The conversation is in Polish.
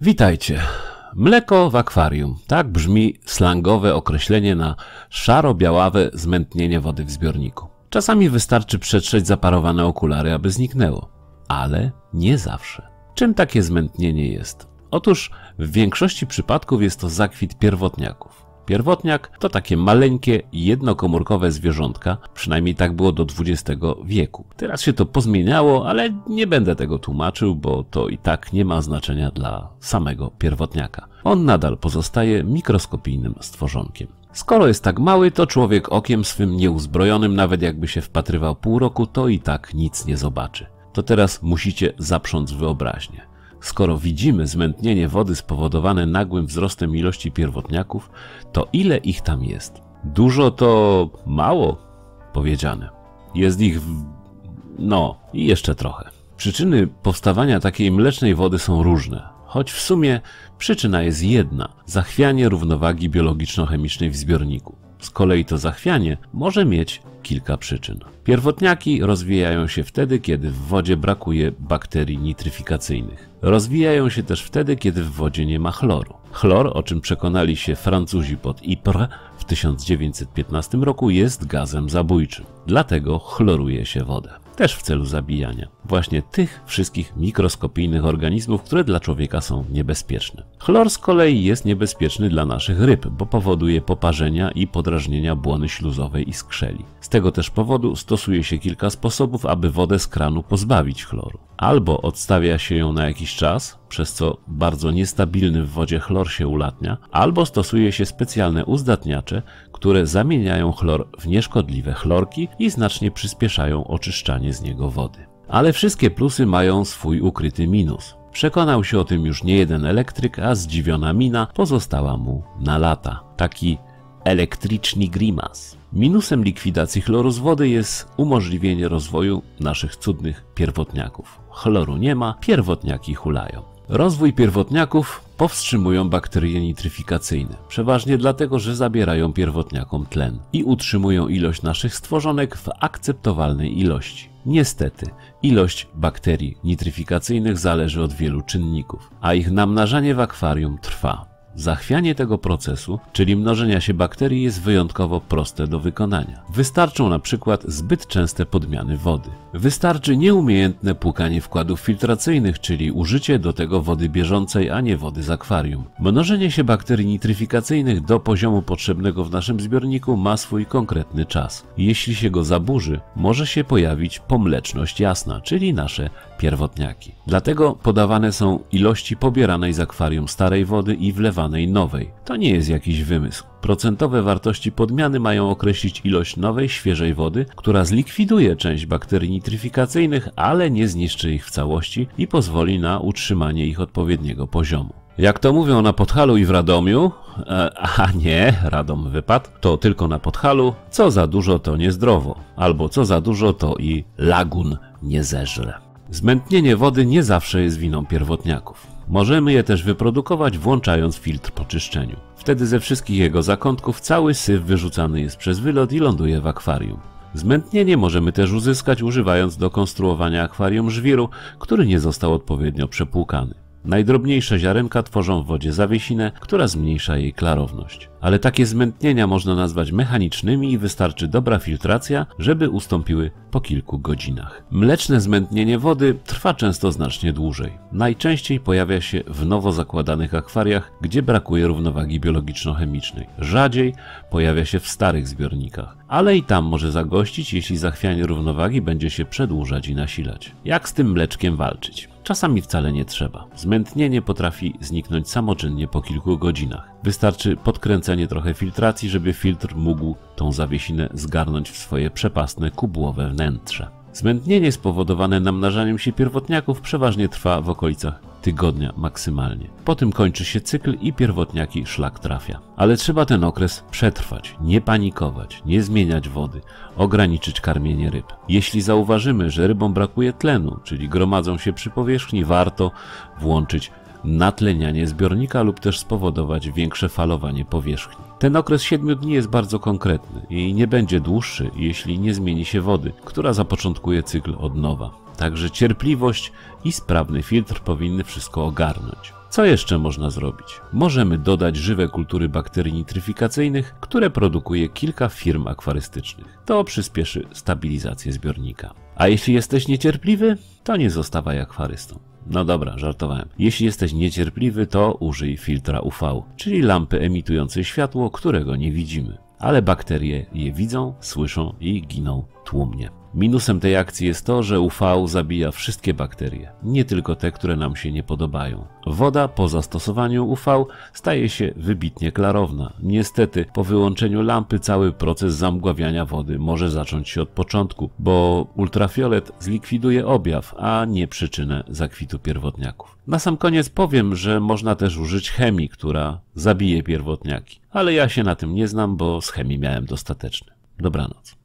Witajcie. Mleko w akwarium. Tak brzmi slangowe określenie na szaro-białawe zmętnienie wody w zbiorniku. Czasami wystarczy przetrzeć zaparowane okulary, aby zniknęło. Ale nie zawsze. Czym takie zmętnienie jest? Otóż w większości przypadków jest to zakwit pierwotniaków. Pierwotniak to takie maleńkie, jednokomórkowe zwierzątka, przynajmniej tak było do XX wieku. Teraz się to pozmieniało, ale nie będę tego tłumaczył, bo to i tak nie ma znaczenia dla samego pierwotniaka. On nadal pozostaje mikroskopijnym stworzonkiem. Skoro jest tak mały, to człowiek okiem swym nieuzbrojonym, nawet jakby się wpatrywał pół roku, to i tak nic nie zobaczy. To teraz musicie zaprząc wyobraźnię. Skoro widzimy zmętnienie wody spowodowane nagłym wzrostem ilości pierwotniaków, to ile ich tam jest? Dużo to mało powiedziane. Jest ich w... no i jeszcze trochę. Przyczyny powstawania takiej mlecznej wody są różne, choć w sumie przyczyna jest jedna zachwianie równowagi biologiczno-chemicznej w zbiorniku. Z kolei to zachwianie może mieć kilka przyczyn. Pierwotniaki rozwijają się wtedy, kiedy w wodzie brakuje bakterii nitryfikacyjnych. Rozwijają się też wtedy, kiedy w wodzie nie ma chloru. Chlor, o czym przekonali się Francuzi pod Ypres w 1915 roku, jest gazem zabójczym. Dlatego chloruje się wodę też w celu zabijania. Właśnie tych wszystkich mikroskopijnych organizmów, które dla człowieka są niebezpieczne. Chlor z kolei jest niebezpieczny dla naszych ryb, bo powoduje poparzenia i podrażnienia błony śluzowej i skrzeli. Z tego też powodu stosuje się kilka sposobów, aby wodę z kranu pozbawić chloru. Albo odstawia się ją na jakiś czas, przez co bardzo niestabilny w wodzie chlor się ulatnia, albo stosuje się specjalne uzdatniacze, które zamieniają chlor w nieszkodliwe chlorki i znacznie przyspieszają oczyszczanie z niego wody. Ale wszystkie plusy mają swój ukryty minus. Przekonał się o tym już nie jeden elektryk, a zdziwiona mina pozostała mu na lata. Taki elektryczny grimas. Minusem likwidacji chloru z wody jest umożliwienie rozwoju naszych cudnych pierwotniaków. Chloru nie ma, pierwotniaki hulają. Rozwój pierwotniaków powstrzymują bakterie nitryfikacyjne, przeważnie dlatego, że zabierają pierwotniakom tlen i utrzymują ilość naszych stworzonek w akceptowalnej ilości. Niestety, ilość bakterii nitryfikacyjnych zależy od wielu czynników, a ich namnażanie w akwarium trwa. Zachwianie tego procesu, czyli mnożenia się bakterii, jest wyjątkowo proste do wykonania. Wystarczą na przykład zbyt częste podmiany wody. Wystarczy nieumiejętne płukanie wkładów filtracyjnych, czyli użycie do tego wody bieżącej, a nie wody z akwarium. Mnożenie się bakterii nitryfikacyjnych do poziomu potrzebnego w naszym zbiorniku ma swój konkretny czas. Jeśli się go zaburzy, może się pojawić pomleczność jasna, czyli nasze pierwotniaki. Dlatego podawane są ilości pobieranej z akwarium starej wody i wlewanej nowej. To nie jest jakiś wymysł. Procentowe wartości podmiany mają określić ilość nowej, świeżej wody, która zlikwiduje część bakterii nitryfikacyjnych, ale nie zniszczy ich w całości i pozwoli na utrzymanie ich odpowiedniego poziomu. Jak to mówią na Podhalu i w Radomiu, e, a nie, Radom wypadł, to tylko na Podhalu, co za dużo to niezdrowo, albo co za dużo to i lagun nie zeżre. Zmętnienie wody nie zawsze jest winą pierwotniaków. Możemy je też wyprodukować włączając filtr po czyszczeniu. Wtedy ze wszystkich jego zakątków cały syf wyrzucany jest przez wylot i ląduje w akwarium. Zmętnienie możemy też uzyskać używając do konstruowania akwarium żwiru, który nie został odpowiednio przepłukany. Najdrobniejsze ziarenka tworzą w wodzie zawiesinę, która zmniejsza jej klarowność. Ale takie zmętnienia można nazwać mechanicznymi i wystarczy dobra filtracja, żeby ustąpiły po kilku godzinach. Mleczne zmętnienie wody trwa często znacznie dłużej. Najczęściej pojawia się w nowo zakładanych akwariach, gdzie brakuje równowagi biologiczno-chemicznej. Rzadziej pojawia się w starych zbiornikach, ale i tam może zagościć, jeśli zachwianie równowagi będzie się przedłużać i nasilać. Jak z tym mleczkiem walczyć? Czasami wcale nie trzeba. Zmętnienie potrafi zniknąć samoczynnie po kilku godzinach. Wystarczy podkręcenie trochę filtracji, żeby filtr mógł tą zawiesinę zgarnąć w swoje przepastne kubłowe wnętrze. Zmętnienie spowodowane namnażaniem się pierwotniaków przeważnie trwa w okolicach tygodnia maksymalnie. Po tym kończy się cykl i pierwotniaki szlak trafia. Ale trzeba ten okres przetrwać, nie panikować, nie zmieniać wody, ograniczyć karmienie ryb. Jeśli zauważymy, że rybom brakuje tlenu, czyli gromadzą się przy powierzchni, warto włączyć natlenianie zbiornika lub też spowodować większe falowanie powierzchni. Ten okres 7 dni jest bardzo konkretny i nie będzie dłuższy, jeśli nie zmieni się wody, która zapoczątkuje cykl od nowa. Także cierpliwość i sprawny filtr powinny wszystko ogarnąć. Co jeszcze można zrobić? Możemy dodać żywe kultury bakterii nitryfikacyjnych, które produkuje kilka firm akwarystycznych. To przyspieszy stabilizację zbiornika. A jeśli jesteś niecierpliwy, to nie zostawaj akwarystą. No dobra, żartowałem. Jeśli jesteś niecierpliwy, to użyj filtra UV, czyli lampy emitującej światło, którego nie widzimy. Ale bakterie je widzą, słyszą i giną tłumnie. Minusem tej akcji jest to, że UV zabija wszystkie bakterie, nie tylko te, które nam się nie podobają. Woda po zastosowaniu UV staje się wybitnie klarowna. Niestety, po wyłączeniu lampy cały proces zamgławiania wody może zacząć się od początku, bo ultrafiolet zlikwiduje objaw, a nie przyczynę zakwitu pierwotniaków. Na sam koniec powiem, że można też użyć chemii, która zabije pierwotniaki, ale ja się na tym nie znam, bo z chemii miałem dostateczny. Dobranoc.